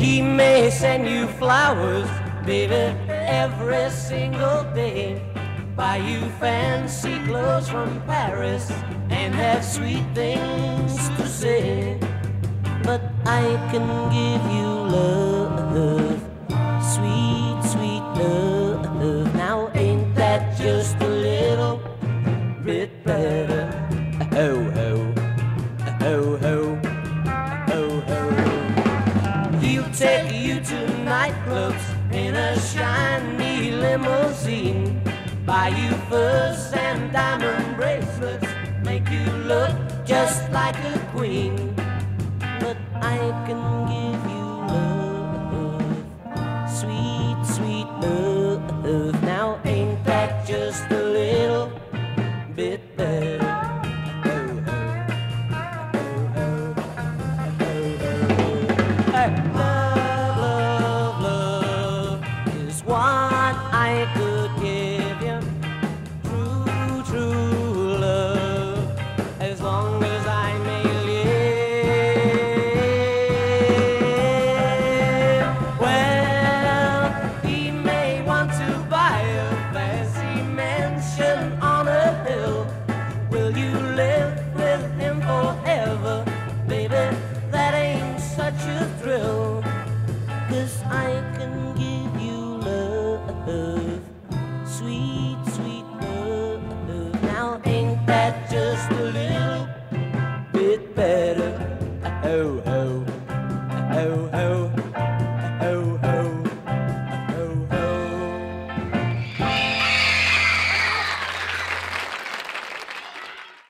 They send you flowers, baby, every single day. Buy you fancy clothes from Paris and have sweet things to say. But I can give you love, sweet, sweet love. Now ain't that just a little bit better? Ho, ho ho, ho take you to nightclubs in a shiny limousine. Buy you furs and diamond bracelets, make you look just like a queen. But I can live with him forever? Baby, that ain't such a thrill. Cause I can give you love, sweet, sweet love. Now ain't that just